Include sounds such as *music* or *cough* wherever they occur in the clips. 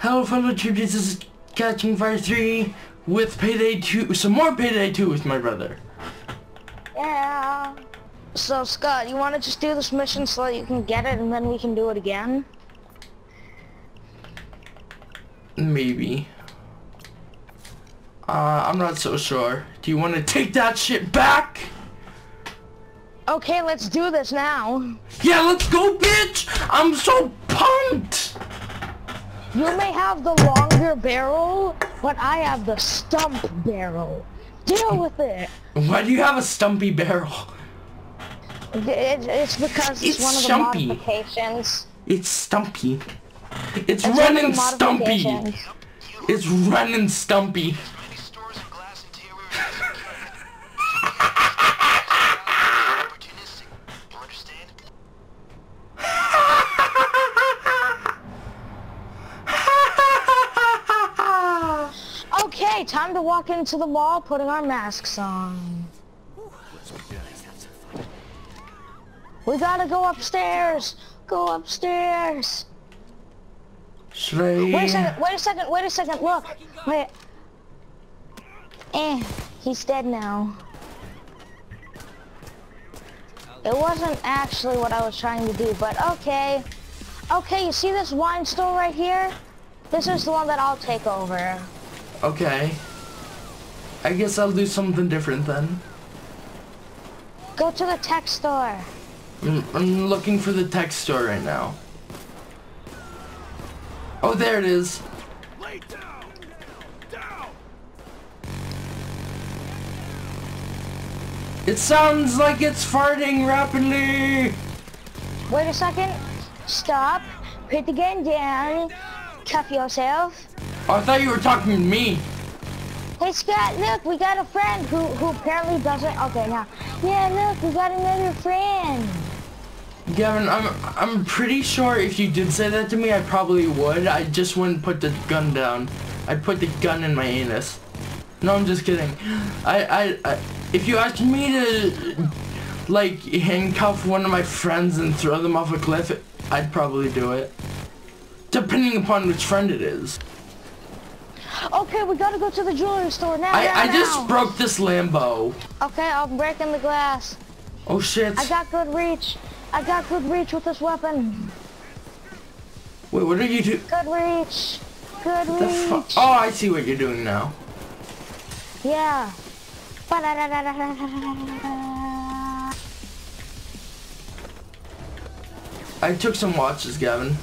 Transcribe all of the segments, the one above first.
Hello fellow tributes, this is Catching Fire 3 with Payday 2, some more Payday 2 with my brother. Yeah. So Scott, you want to just do this mission so that you can get it and then we can do it again? Maybe. Uh, I'm not so sure. Do you want to take that shit back? Okay, let's do this now. Yeah, let's go, bitch! I'm so pumped! You may have the longer barrel, but I have the stump barrel. Deal with it. Why do you have a stumpy barrel? It, it's because it's, It's one of the stumpy. modifications. It's stumpy. It's, It's running stumpy. It's running stumpy. Time to walk into the mall putting our masks on. We gotta go upstairs. Go upstairs. I? Wait a second, wait a second, wait a second, look. Wait. Eh, he's dead now. It wasn't actually what I was trying to do, but okay. Okay, you see this wine store right here? This is the one that I'll take over. Okay. I guess I'll do something different then. Go to the tech store. I'm, I'm looking for the tech store right now. Oh, there it is. It sounds like it's farting rapidly. Wait a second. Stop. Put the gun down. Cuff yourself. Oh, I thought you were talking to me. Hey Scott, look, we got a friend who, who apparently doesn't, okay now. Yeah, look, we got another friend. Gavin, I'm I'm pretty sure if you did say that to me, I probably would. I just wouldn't put the gun down. I'd put the gun in my anus. No, I'm just kidding. I, I, I if you asked me to, like, handcuff one of my friends and throw them off a cliff, I'd probably do it. Depending upon which friend it is. Okay, we gotta go to the jewelry store now, I, now, I now. just broke this Lambo. Okay, I'm breaking the glass. Oh shit. I got good reach. I got good reach with this weapon. Wait, what are you doing? Good reach. Good reach. Oh, I see what you're doing now. Yeah. I took some watches, Gavin.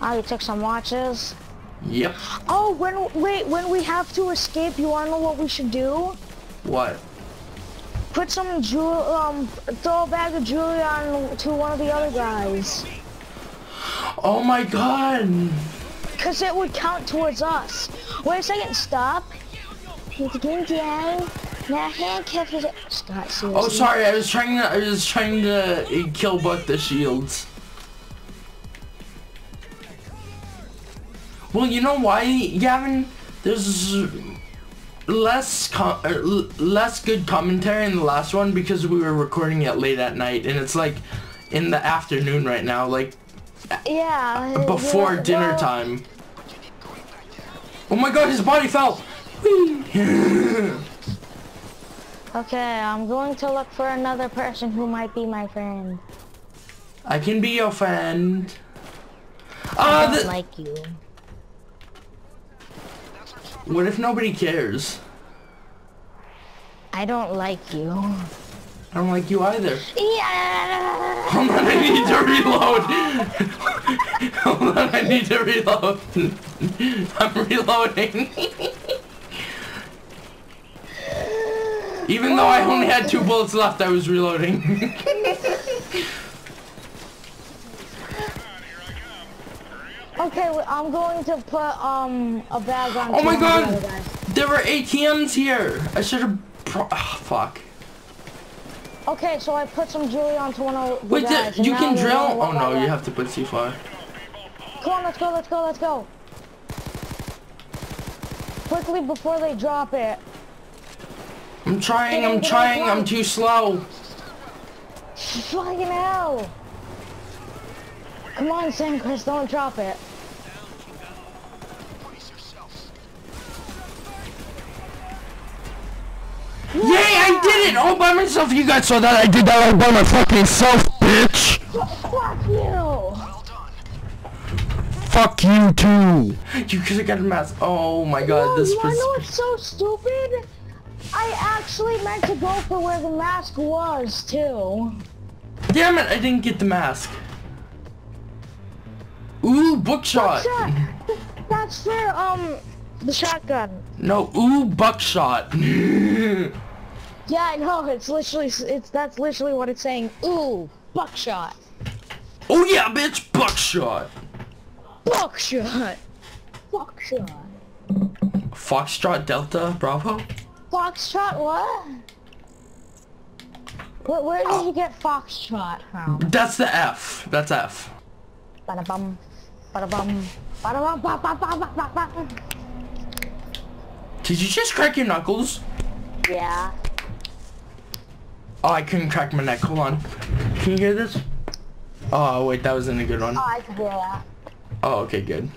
Oh, you took some watches. Yep. Oh, when wait, when we have to escape, you wanna know what we should do? What? Put some jewel, um, throw a bag of jewelry on to one of the other guys. Oh my god! Cause it would count towards us. Wait a second, stop. Put the down. Now handcuff it. Scott, seriously. Oh, sorry. I was trying to. I was trying to kill both the shields. Well, you know why, Gavin? There's less com er, less good commentary in the last one because we were recording it late at night, and it's like in the afternoon right now, like Yeah. before yeah, dinner well, time. Oh my god, his body fell! *laughs* Okay, I'm going to look for another person who might be my friend. I can be your friend. I Ah, don't like you. What if nobody cares? I don't like you. I don't like you either. Yeah. Hold on, I need to reload. Hold on, I need to reload. I'm reloading. Even though I only had two bullets left, I was reloading. *laughs* Okay, well, I'm going to put um a bag on. oh my one of the god! There were ATMs here. I should have. Oh, fuck. Okay, so I put some jewelry onto one of the Wait, guys. you can drill? Oh no, you have to put C4. Come on, let's go, let's go, let's go. Quickly before they drop it. I'm trying, I'm trying. I'm too slow. Fucking hell. Come on, Sam Chris, don't drop it. Yay, I did it all by myself. You guys saw that I did that all by my fucking self, bitch. Fuck you. Fuck you too. You could have got a mask. Oh my god, no, this was. You know what's so stupid? I actually meant to go for where the mask was too. Damn it, I didn't get the mask. Ooh, buckshot. Shot. That's for, um, the shotgun. No, ooh, buckshot. *laughs* Yeah, I know, it's literally, it's, that's literally what it's saying. Ooh, buckshot. oh yeah, bitch, buckshot. Buckshot. Buckshot. Foxtrot Delta Bravo. Foxtrot what? Where, where did you get Foxtrot from? That's the F. That's F. Bada bum, Did you just crack your knuckles? Yeah. Oh, I couldn't crack my neck. Hold on. Can you hear this? Oh, wait, that wasn't a good one. Oh, I can hear that. Oh, okay, good.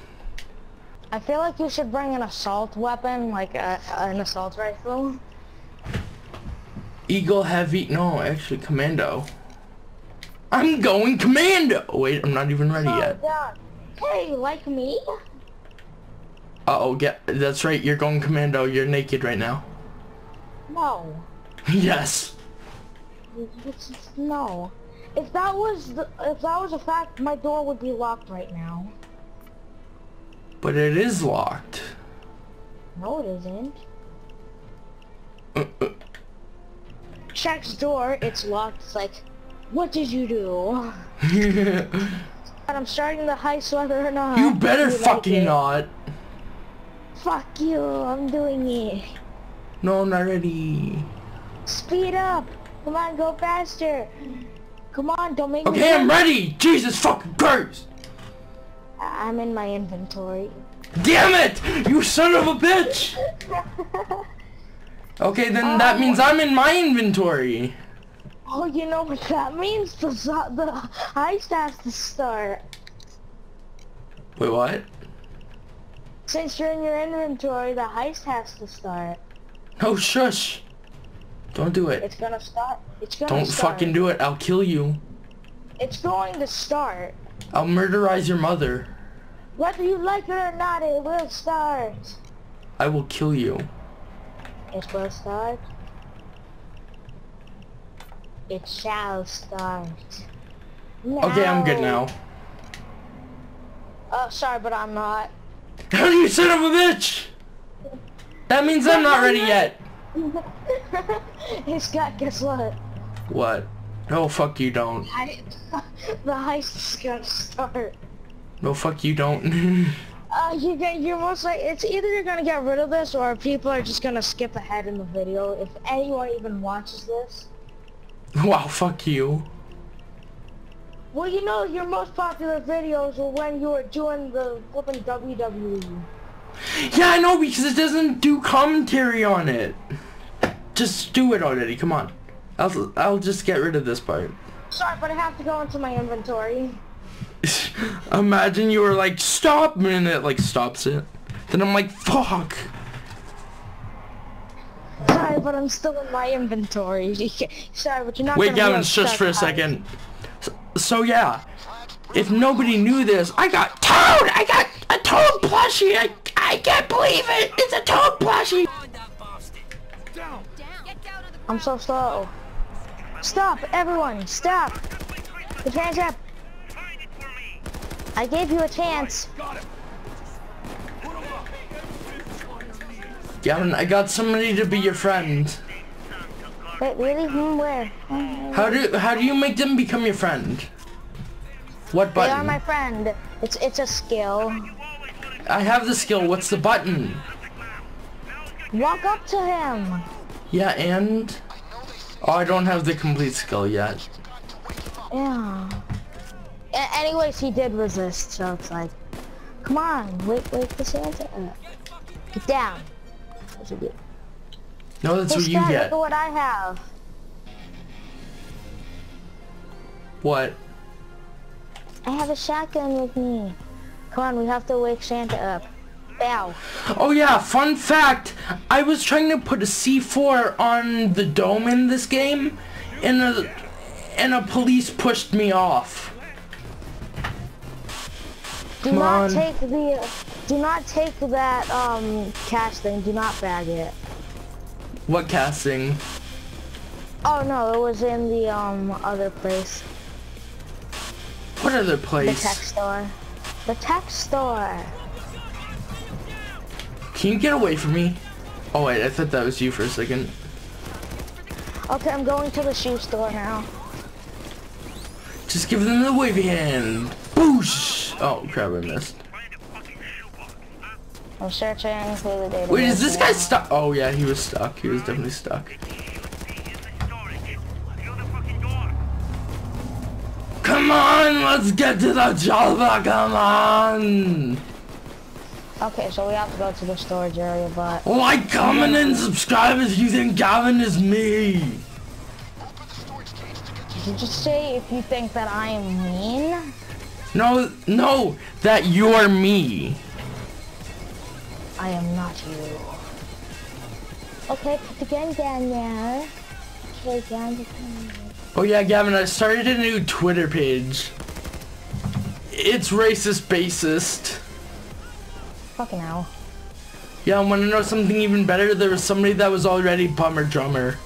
I feel like you should bring an assault weapon, like a, an assault rifle. Eagle Heavy. No, actually, Commando. I'm going Commando. Wait, I'm not even ready Oh, yet. Hey, like me? Uh oh, get. That's right. You're going Commando. You're naked right now. No. *laughs* yes. It's, it's, no. If that was the, if that was a fact, my door would be locked right now. But it is locked. No, it isn't. Uh, uh, Check's door, it's locked. It's like, what did you do? *laughs* I'm starting the heist whether or not. you better like fucking it. not. Fuck you, I'm doing it. No, I'm not ready. Speed up. Come on, go faster. Come on, don't make me. Okay, I'm ready. Jesus fucking Christ. I'm in my inventory. Damn it! You son of a bitch! *laughs* Okay, then that um, means I'm in my inventory. Oh, you know what that means? The, the heist has to start. Wait, what? Since you're in your inventory, the heist has to start. No, shush. Don't do it. It's gonna start. It's gonna Don't start. fucking do it. I'll kill you. It's going to start. I'll murderize your mother. Whether you like it or not, it will start. I will kill you. It will start. It shall start. Okay, I'm good now. Oh, sorry, but I'm not. how *laughs* you son of a bitch! That means I'm not ready yet. *laughs* hey, Scott, guess what? What? No, fuck you don't. I, *laughs* the heist is gonna start. No, fuck you don't. Uh, you get, you're most like, it's either you're gonna get rid of this or people are just gonna skip ahead in the video. If anyone even watches this. *laughs* wow, fuck you. Well, you know, your most popular videos were when you were doing the flipping. WWE. Yeah, I know because it doesn't do commentary on it. Just do it already. Come on. I'll I'll just get rid of this part. Sorry, but I have to go into my inventory. *laughs* Imagine you were like stop and it like stops it. Then I'm like fuck. Sorry, but I'm still in my inventory. *laughs* Sorry, but you're not Wait, gonna be able Gavin, shush for a second. So, so yeah, if nobody knew this, I got Toad. I got a Toad plushie. I I can't believe it. It's a Toad plushie. I'm so slow. Stop, everyone, stop. The hands up. I gave you a chance. Gavin, I got somebody to be your friend. Wait, really? Hmm, where? How do how do you make them become your friend? What button? They are my friend. It's it's a skill. I have the skill. What's the button? Walk up to him. Yeah, and oh, I don't have the complete skill yet. Yeah. A- anyways, he did resist, so it's like, come on, wait, wait for Santa. Get down. What you do. No, that's Hey, what you get. look at what I have. What? I have a shotgun with me. Come on, we have to wake Santa up. Bow. Oh yeah, fun fact, I was trying to put a C4 on the dome in this game, and a, and a police pushed me off. Do Come not on. take the. Do not take that um cash thing. Do not bag it. What casting? Oh no, it was in the um other place. What other place? The tech store. The tech store. Can you get away from me? Oh wait, I thought that was you for a second. Okay, I'm going to the shoe store now. Just give them the wavy hand. Boosh! Oh crap, I missed. I'm searching through the database. Wait, is this guy stuck? Oh yeah, he was stuck. He was definitely stuck. Come on, let's get to the chopper, come on! Okay, so we have to go to the storage area, but Like, comment, and subscribe if you think Gavin is me! did you just say if you think that I am mean? No, no, that you're me. I am not you. Okay, put the gun down there. Okay, down. Oh yeah, Gavin, I started a new Twitter page. It's racist basist. Fucking hell. Yeah, I want to know something even better? There was somebody that was already bummer drummer.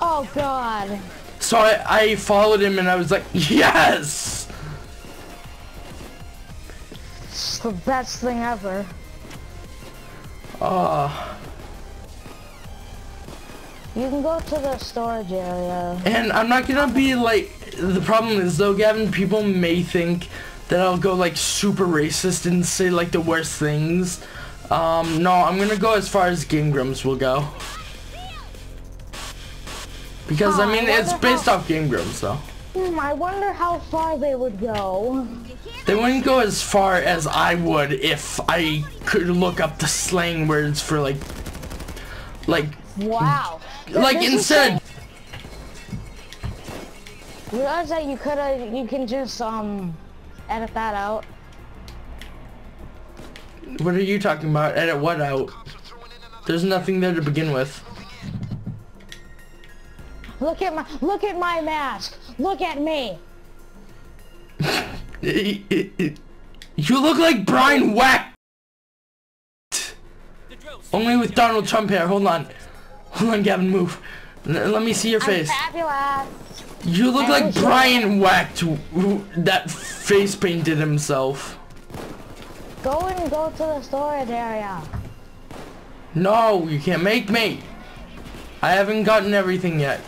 Oh god. So I, I followed him and I was like, yes! The best thing ever. Uh, You can go to the storage area. and I'm not gonna be like, the problem is though, Gavin, people may think that I'll go like super racist and say like the worst things. Um, no, I'm gonna go as far as Game Grumps will go. Because, I Oh, I mean, it's based how- off Game Grumps though. Hmm, I wonder how far they would go. They wouldn't go as far as I would if I could look up the slang words for like, like, Wow. like This instead. Realize that you coulda, you can just, um, edit that out. What are you talking about? Edit what out? There's nothing there to begin with. Look at my, look at my mask. Look at me. *laughs* You look like Brian Wack. Only with Donald Trump hair. Hold on. Hold on, Gavin, move. L- let me see your face. You look like Brian Wack who, who that face painted himself. Go and go to the storage area. No, you can't make me. I haven't gotten everything yet.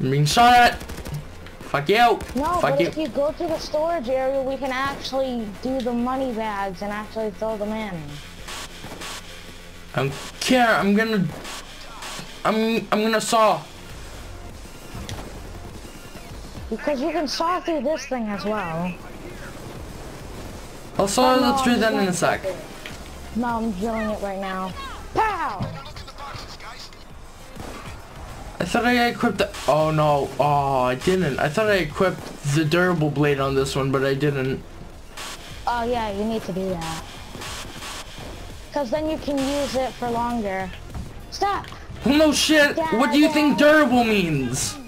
I'm being shot at. Fuck you. No, Fuck but you. if you go to the storage area, we can actually do the money bags and actually throw them in. I don't care. I'm gonna. I'm. I'm gonna saw. Because you can saw through this thing as well. I'll saw no, through that in a sec. No, I'm drilling it right now. Pow! I thought I equipped the. Oh no. Oh, I didn't. I thought I equipped the durable blade on this one, but I didn't. Oh yeah, you need to do that. Because then you can use it for longer. Stop! Well, no shit. What do you think durable means?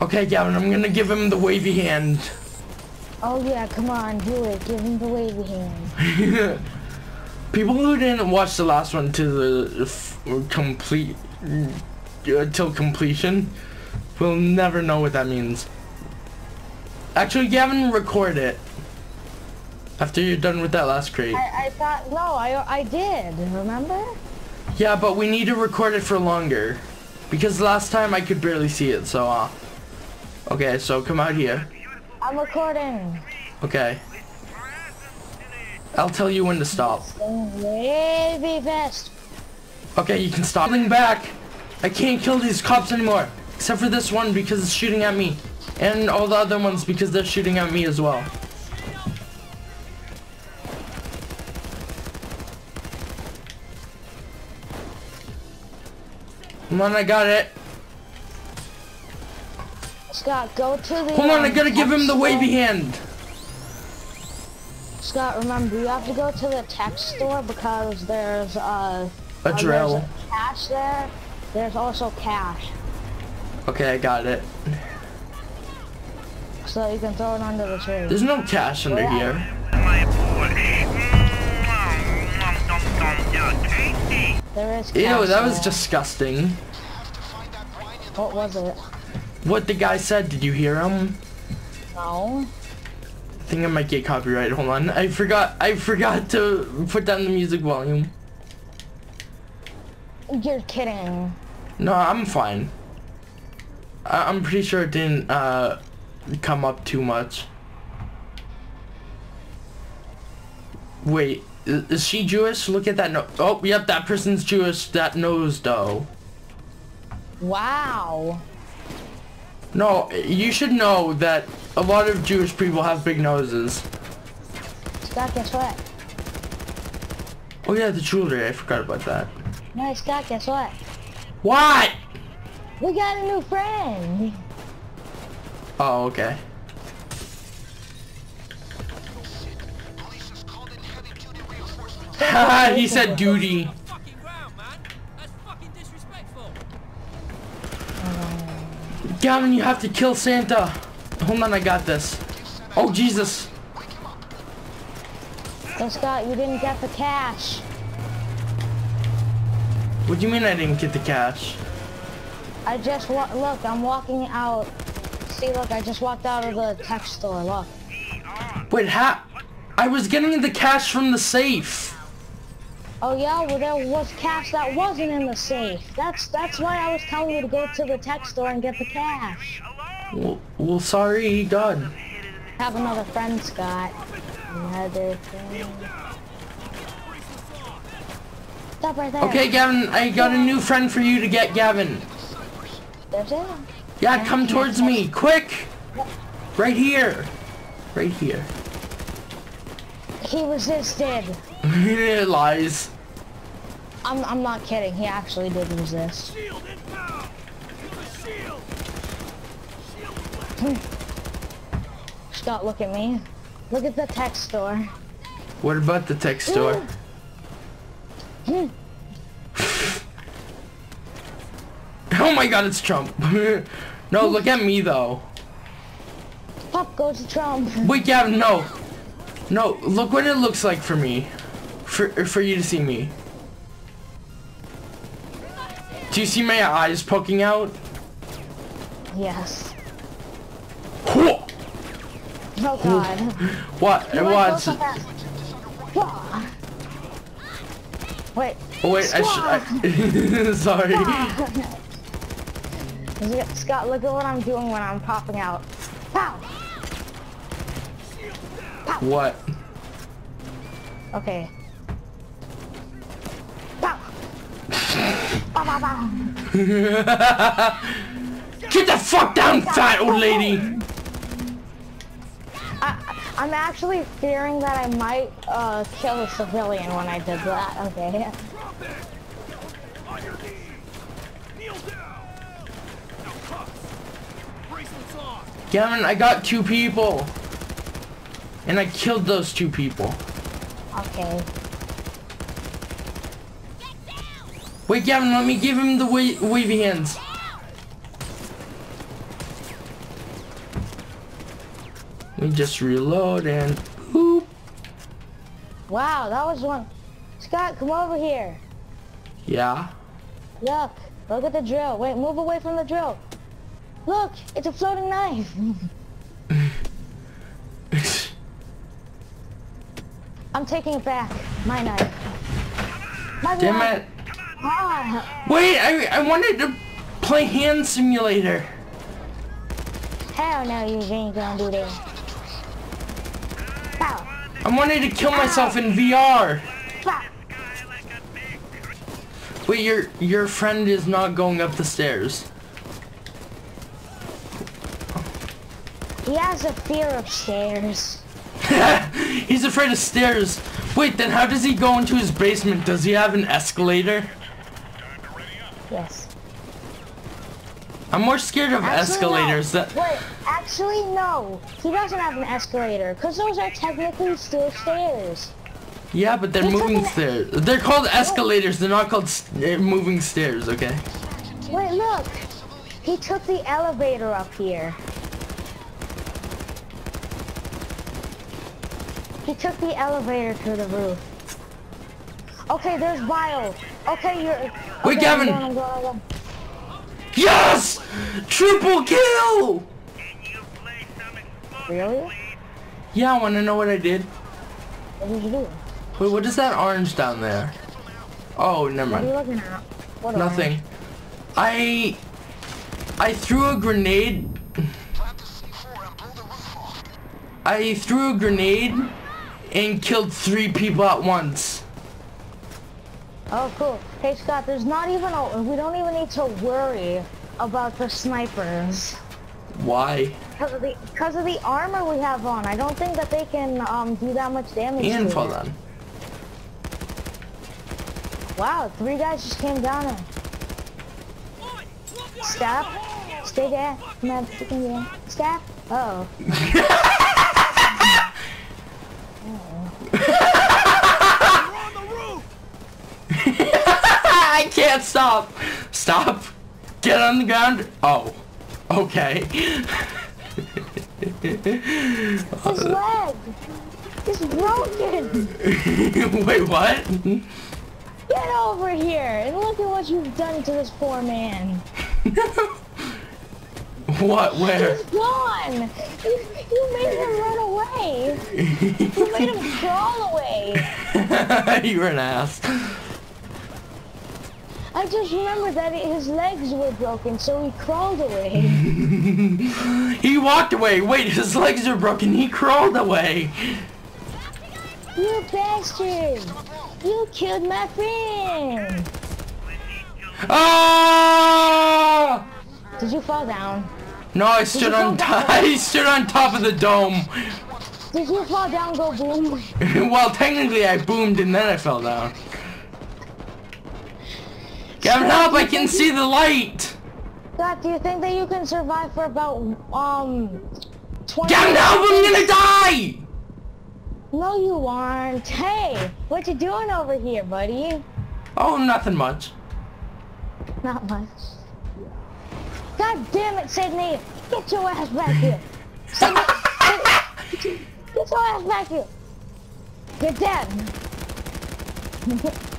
Okay, Gavin, I'm gonna give him the wavy hand. Oh yeah, come on, do it. Give him the wavy hand. *laughs* People who didn't watch the last one to the f- complete uh, till completion will never know what that means. Actually, Gavin, record it after you're done with that last crate. I, I thought, no, I, I did, remember? Yeah, but we need to record it for longer because last time I could barely see it. So, uh, okay, so come out here. I'm recording. Okay. I'll tell you when to stop. Wavy vest. Okay, you can stop. Pulling back. I can't kill these cops anymore. Except for this one because it's shooting at me. And all the other ones because they're shooting at me as well. Come on, I got it. Scott, go to the. Hold on, I gotta give him the wavy hand. Scott, remember you have to go to the tech store because there's uh. A uh, drill. There's a cash there. There's also cash, Okay, I got it. so you can throw it under the tree. There's no cash under Yeah. here. There is. Ew, that was there. disgusting. Have to find that wine in the What was it? What the guy said, did you hear him? No. I think I might get copyright. Hold on. I forgot I forgot to put down the music volume. You're kidding. No, I'm fine. I I'm pretty sure it didn't uh come up too much. Wait, is she Jewish? Look at that no Oh, yep, that person's Jewish. That nose though. Wow. No, you should know that a lot of Jewish people have big noses. Scott, guess what? Oh yeah, the jewelry. I forgot about that. No, Scott, guess what? What? We got a new friend. Oh, okay. police has called in heavy duty reinforcements. Haha, *laughs* he said duty. fucking ground, man. That's fucking disrespectful. Gavin, you have to kill Santa. Oh, Hold on, I got this. Oh, Jesus. So Scott, you didn't get the cash. What do you mean I didn't get the cash? I just wa- look. I'm walking out. See, look. I just walked out of the tech store. Look. Wait, ha- I was getting the cash from the safe. Oh yeah, well there was cash that wasn't in the safe. That's that's why I was telling you to go to the tech store and get the cash. Well, well sorry, God. Have another friend, Scott. Another friend. Stop right there. Okay, Gavin, I got a new friend for you to get, Gavin. There's it. Yeah, come towards me, quick. Right here. Right here. He resisted. Lies. I'm I'm not kidding. He actually did resist. Shield inbound. Shield. *laughs* Scott, look at me. Look at the tech store. What about the tech store? *laughs* oh my god, it's Trump. *laughs* no, look at me though. Pop goes to Trump. Wait, Gavin, no. No, look what it looks like for me. For, for you to see me. Do you see my eyes poking out? Yes. Whoa! Oh God. *laughs* What? You What? so. Wait. Oh wait, I should. I, *laughs* sorry. Scott, look at what I'm doing when I'm popping out. Pow. What? Okay. Pow. Pow, pow, pow. *laughs* Get the fuck down, fat old lady! I, I'm actually fearing that I might uh, kill a civilian when I did that. Okay. Drop it. On your knees. Kneel down. Now cuffs. Bracelets on. Gavin, I got two people. And I killed those two people. Okay. Wait, Gavin, let me give him the wa wavy hands. We just reload and boop. Wow, that was one. Scott, come over here. Yeah. Look. Look at the drill. Wait, move away from the drill. Look, it's a floating knife. *laughs* I'm taking it back. My knife. My Damn knife. it. Wait, I, I wanted to play Hand Simulator. hell no, you ain't gonna do that. I wanted to kill myself in VR. Wait, your your friend is not going up the stairs. He has a fear of stairs. *laughs* He's afraid of stairs. Wait, then how does he go into his basement? Does he have an escalator? Yes. I'm more scared of Actually, escalators. No. That Wait, actually, no. He doesn't have an escalator, because those are technically still stairs. yeah, but they're They took moving stairs. They're called escalators. They're not called st- uh, moving stairs. Okay. Wait, look. He took the elevator up here. He took the elevator to the roof. Okay, there's Bio. Okay, you're... Wait, okay, Gavin. I'm going, I'm going. Yes! Triple kill! Can you play some Really? Yeah, I want to know what I did. What did you do? Wait, what is that orange down there? Oh, never mind. What are you looking at? What Nothing. I I threw a grenade. Plant the C4 and blow the roof off. I threw a grenade and killed three people at once. Oh, cool. Hey, Scott, there's not even a... We don't even need to worry about the snipers. Why? Because of the because of the armor we have on, I don't think that they can um do that much damage. And to fall it. Wow, three guys just came down and stop. Stay there. Come on, freaking there. Stop. Oh. We're on the roof! I can't stop. Stop. Get on the ground. Oh. Okay. His leg is broken. *laughs* Wait, what? Get over here and look at what you've done to this poor man. *laughs* What? Where? He's gone. You, you made him run away. You made him *laughs* crawl away. You're an ass. I just remember that his legs were broken, so he crawled away. *laughs* He walked away. Wait, his legs are broken. He crawled away. You bastard! You killed my friend! Ah! Did you fall down? No, I stood on top. *laughs* I stood on top of the dome. Did you fall down, go boom? *laughs* well, technically, I boomed and then I fell down. Gavin, help! I can see the light. God, do you think that you can survive for about, um, 20 Gavin, help! I'm gonna die. No, you aren't. Hey, what you doing over here, buddy? Oh, nothing much. Not much. God damn it, Sydney! Get your ass back here! Sydney, get your ass back here! You're dead! *laughs*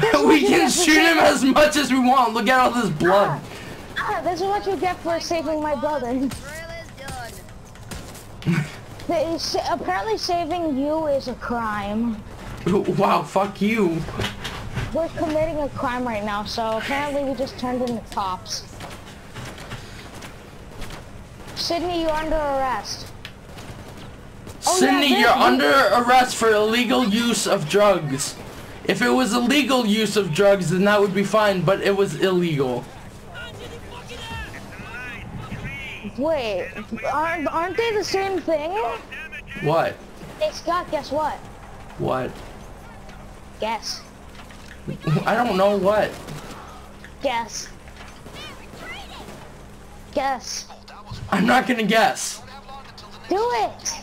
*laughs* we can shoot him as much as we want. Look at all this blood. Ah, *laughs* this is what you get for saving my brother. *laughs* The- Apparently saving you is a crime. Wow, fuck you. We're committing a crime right now, so apparently we just turned into cops. Sydney, you're under arrest. Oh, yeah, Sydney, you're under arrest for illegal use of drugs. If it was illegal use of drugs, then that would be fine, but it was illegal. Wait, aren't, aren't they the same thing? What? Hey Scott, guess what? What? Guess. I don't know what. Guess. Guess. I'm not gonna guess. Do it!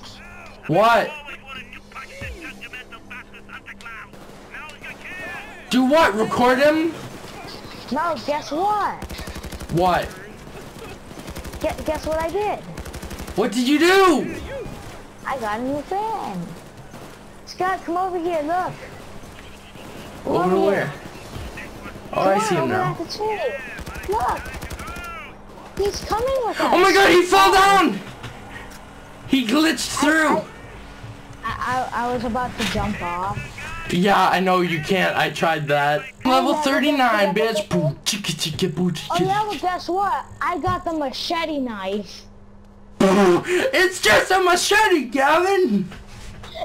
What? Do what? Record him? No, guess what? What? Guess, guess what I did? What did you do? I got a new friend. Scott, come over here, look. Over to where? Oh, Come I see him now. at the tree. Look. He's coming with us. Oh my god, he fell down! He glitched through! I, I, I was about to jump off. Yeah, I know you can't. I tried that. Level 39, bitch. Boo, chicka, chicka, boo, Oh yeah, well guess what? I got the machete knife. Boo. It's just a machete, Gavin!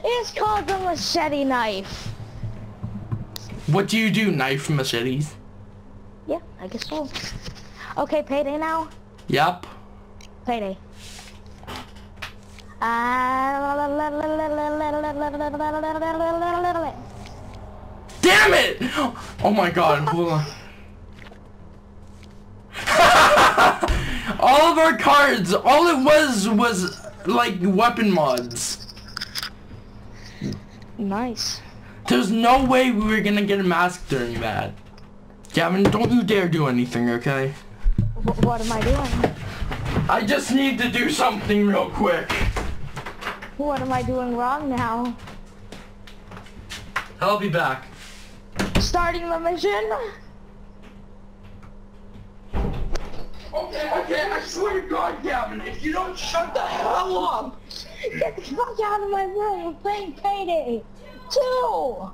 It's called the machete knife. What do you do, knife machetes? Yeah, I guess so. Okay, payday now. Yep. Payday. Uh, Damn it! Oh my god, hold on. *laughs* All of our cards, all it was was like weapon mods. Nice. There's no way we were gonna get a mask during that. Gavin, don't you dare do anything, okay? Wh- what am I doing? I just need to do something real quick. What am I doing wrong now? I'll be back. Starting the mission? Okay, okay, I swear to God, Gavin, if you don't shut the hell up. Get the fuck out of my room. We're playing Payday. Two.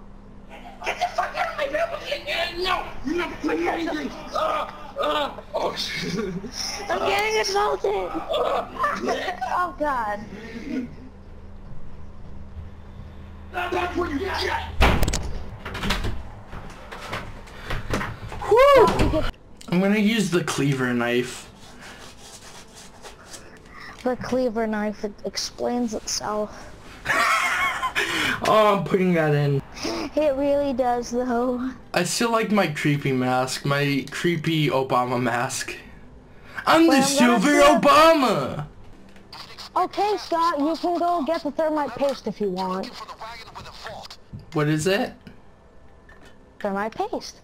Get the fuck out of my room! No, you're not playing anything. Uh, uh, oh, shit! I'm getting assaulted. oh god. That's what you get. I'm gonna use the cleaver knife. The cleaver knife, it explains itself. *laughs* Oh, I'm putting that in. It really does though. I still like my creepy mask, my creepy Obama mask. I'm the Well, I'm Silver Obama! Okay, Scott, you can go get the thermite paste if you want. For the wagon with a vault. What is it? Thermite paste.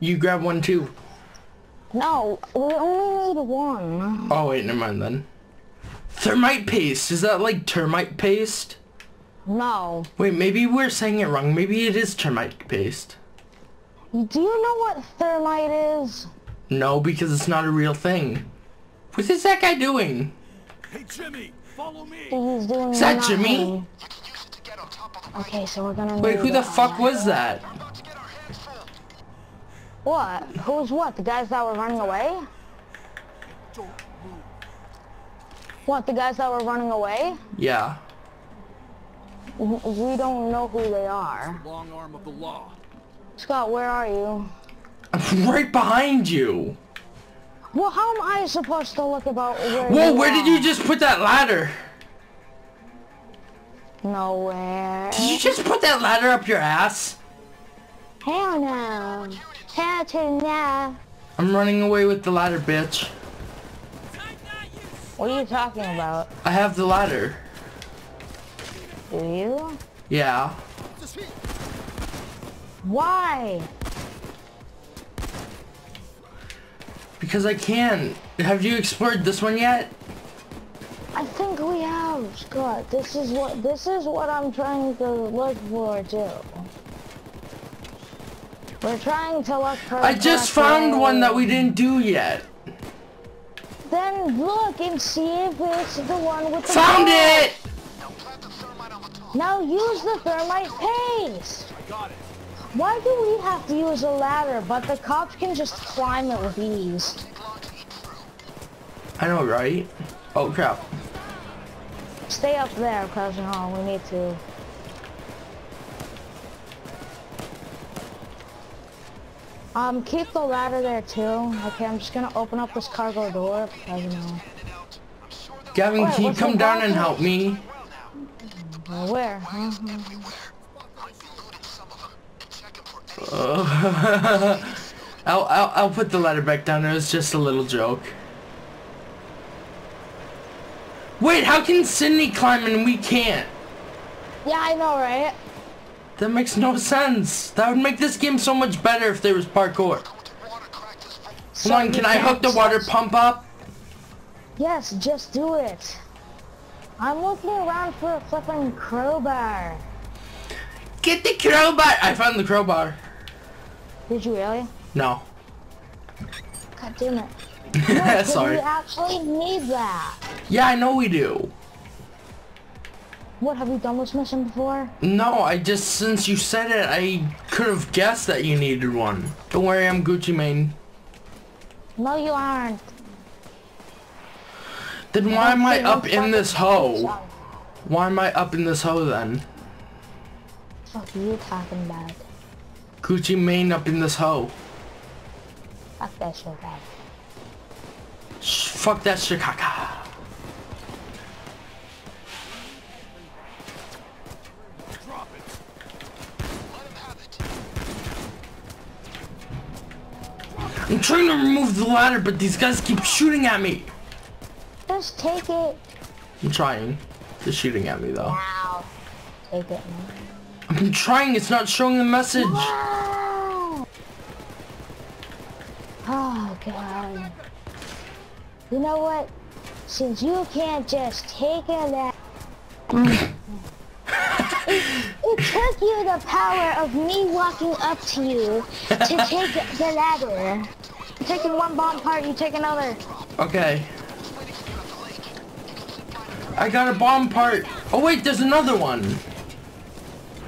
You grab one too. No, we only need one. Oh wait, never mind then. Thermite paste, is that like termite paste? No. Wait, maybe we're saying it wrong. Maybe it is termite paste. Do you know what thermite is? No, because it's not a real thing. What is that guy doing? Hey, Jimmy, follow me. He's doing Is that. Jimmy? You can use it to get on top of the Okay, so we're gonna Wait, who the fuck was that? What? Who's what? The guys that were running away? What, the guys that were running away? Yeah. We don't know who they are. Long arm of the law. Scott, where are you? I'm *laughs* right behind you. Well, how am I supposed to look about where Whoa, you where did you just put that ladder? Nowhere. Did you just put that ladder up your ass? Hell no. Hell to no. I'm running away with the ladder, bitch. What are you talking about? I have the ladder. Do you? Yeah. Why? Because I can. Have you explored this one yet? I think we have, Scott. This is what this is what I'm trying to look for too. We're trying to look for. I just found one that we didn't do yet. Then look and see if it's the one with the. Found it! Now plant the thermite on the top. Now use the thermite paste. Got it. Why do we have to use a ladder, but the cops can just climb it with ease? Block eat through. I know, right? Oh crap. Stay up there, you know we need to. Um, keep the ladder there too. Okay, I'm just gonna open up this cargo door, because you know. Gavin, Wait, can you come down and help me? Where? Huh? Might be looted some of them. And check them for any Uh, *laughs* I'll, I'll, I'll put the ladder back down. It was just a little joke. Wait, how can Sydney climb and we can't? Yeah, I know, right? That makes no sense. That would make this game so much better if there was parkour. water crack this vault. Come on, can I hook the water pump up? Yes, just do it. I'm looking around for a flipping crowbar. Get the crowbar! I found the crowbar. Did you really? No. God damn it. *laughs* No, Sorry. We actually need that. Yeah, I know we do. What, have you done this mission before? No, I just, since you said it, I could have guessed that you needed one. Don't worry, I'm Gucci Mane. No, you aren't. Then why am I up in this hole? Why am I up in this hole then? Fuck you talking about? Gucci Mane up in this hole. Fuck that shit, fuck that Chicago. Drop it. Let him have it. I'm trying to remove the ladder, but these guys keep shooting at me. just take it. I'm trying. They're shooting at me though. Wow. Take it. I'm trying, it's not showing the message. Wow. Oh god. You know what? Since you can't just take it that *laughs* took you the power of me walking up to you to *laughs* take the ladder. You're taking one bomb part, you take another. Okay. I got a bomb part. Oh wait, there's another one.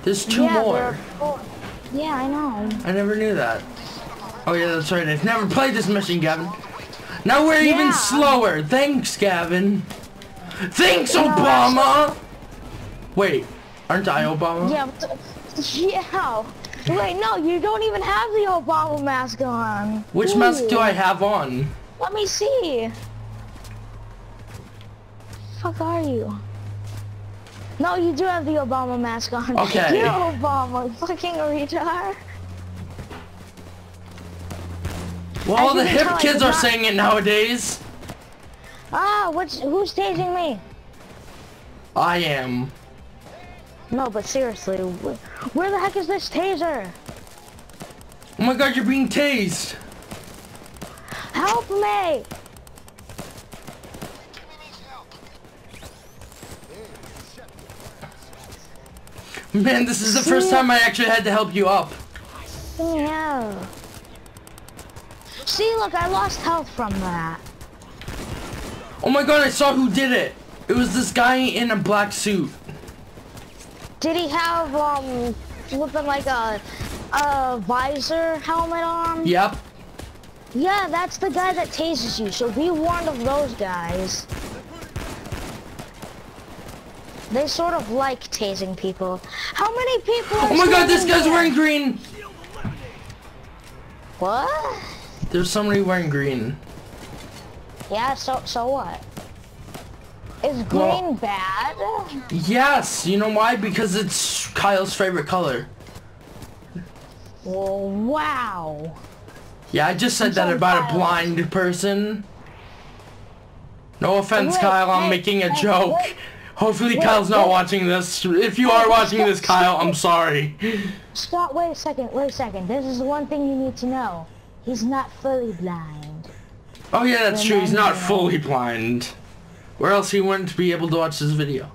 There's two yeah, more. four. Yeah, I know. I never knew that. Oh yeah, that's right. I've never played this mission, Gavin. Now we're even slower. Thanks, Gavin. Thanks, No, Obama. Wait, aren't I Obama? Yeah, yeah. Wait, no, you don't even have the Obama mask on. Which mask do I have on? Let me see. Fuck are you? No, you do have the Obama mask on. Okay. You're Obama, fucking retard. Well, As the hip tell, kids are saying it nowadays. Ah, what's who's tasing me? I am. No, but seriously, wh- where the heck is this taser? Oh my god, you're being tased. Help me! Man, this is the first time I actually had to help you up. Yeah. See, look, I lost health from that. Oh my god, I saw who did it. It was this guy in a black suit. Did he have um flipping like a a visor helmet on? Yep. Yeah, that's the guy that tases you. So be warned of those guys. They sort of like tasing people. How many people? Are Oh my god, this guy's there? wearing green. What? There's somebody wearing green. Yeah. So so what? Is green Well- bad? Yes, you know why? Because it's Kyle's favorite color. Well, wow. Yeah, I just said I'm that about a blind person. No offense, Wait, Kyle, I'm making a joke. Hopefully Kyle's not watching this. If you are watching stop, this, Kyle. I'm sorry. Scott, wait a second. Wait a second. This is one thing you need to know. He's not fully blind. Oh yeah, that's true. He's not fully blind. Where else he wouldn't be able to watch this video?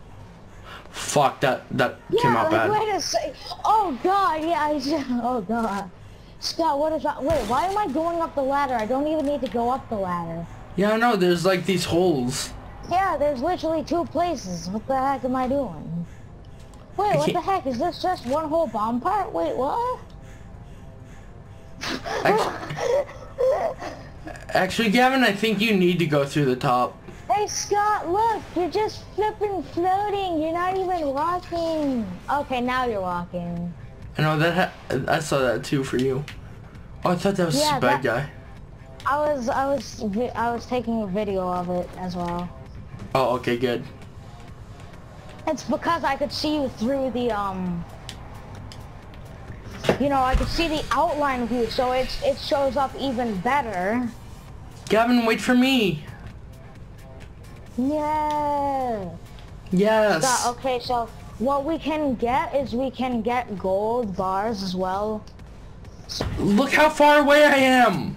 Fuck, that that came out bad. wait a sec. Oh god, yeah, I just, *laughs* oh god. Scott, what is that? Wait, why am I going up the ladder? I don't even need to go up the ladder. Yeah, I know. There's like these holes. Yeah, there's literally two places. What the heck am I doing? Wait, what the heck? Is this just one whole bomb part? Wait, what? Actually, *laughs* actually, Gavin, I think you need to go through the top. Hey Scott, look, you're just flipping floating. You're not even walking. Okay, now you're walking. I know that. Ha- I saw that too for you. Oh, I thought that was Yeah, a bad guy. I was, I was, I was taking a video of it as well. Oh, okay, good. It's because I could see you through the, um, you know, I could see the outline of you, so it's, it shows up even better. Gavin, wait for me. Yeah. Yes. Scott, okay, so what we can get is we can get gold bars as well. Look how far away I am.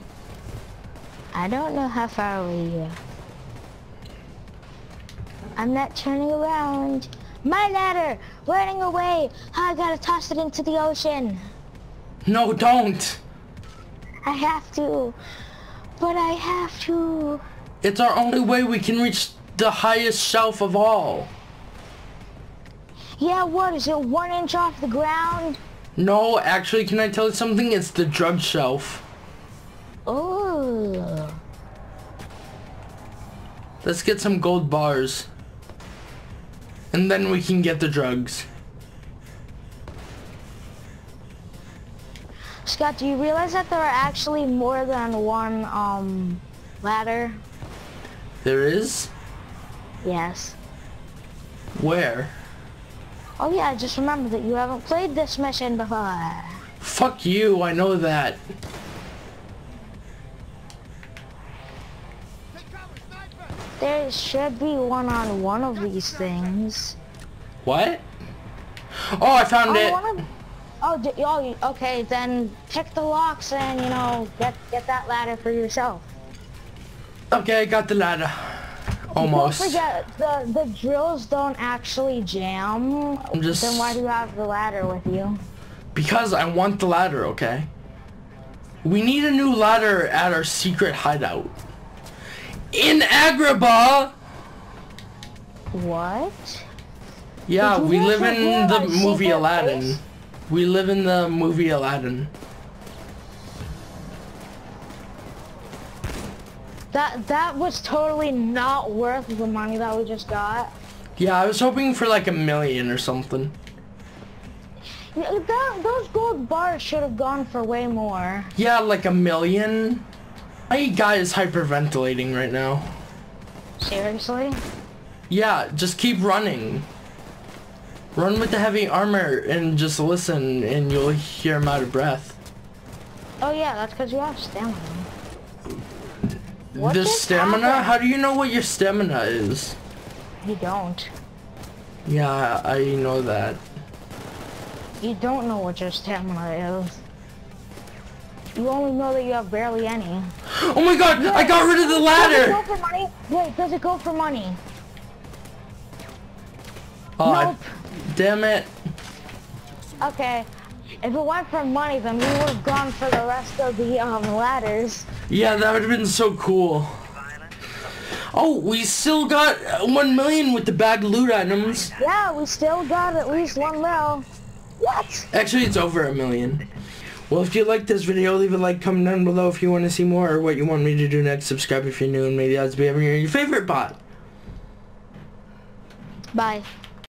I don't know how far away you are. I'm not turning around. My ladder! Running away! I gotta toss it into the ocean. No, don't. I have to. But I have to. It's our only way we can reach the highest shelf of all. Yeah, what is it? One inch off the ground? No, actually, can I tell you something? It's the drug shelf. Ooh. Let's get some gold bars. And then we can get the drugs. Scott, do you realize that there are actually more than one, um, ladder? There is? Yes. Where? Oh yeah, just remember that you haven't played this mission before. Fuck you, I know that. There, should be one on one of these things. What? Oh, I found Oh, it. of, oh, oh, okay, then pick the locks and, you know, get, get that ladder for yourself. Okay, I got the ladder. Almost. Don't forget, the, the drills don't actually jam. I'm just- Then why do you have the ladder with you? Because I want the ladder, okay? We need a new ladder at our secret hideout. In Agrabah! What? Yeah, we live in the movie Aladdin. place? We live in the movie Aladdin. That that was totally not worth the money that we just got. Yeah, I was hoping for like a million or something. Yeah, That, those gold bars should have gone for way more. Yeah, like a million. My guy is hyperventilating right now. Seriously? Yeah, just keep running. Run with the heavy armor and just listen and you'll hear him out of breath. Oh yeah, that's because you have stamina. What the stamina? happened? How do you know what your stamina is? You don't. Yeah, I know that. You don't know what your stamina is. You only know that you have barely any. Oh my god, I got rid of the ladder! Does it go for money? Wait, does it go for money? Aw, Nope. damn it. Okay. If it weren't for money, then we would have gone for the rest of the um, ladders. Yeah, that would have been so cool. Oh, we still got uh, 1 million with the bagged loot items. Yeah, we still got at least one mil. What? Actually, it's over a million. Well, if you liked this video, leave a like, comment down below if you want to see more or what you want me to do next. Subscribe if you're new and maybe the odds be having your favorite bot. Bye.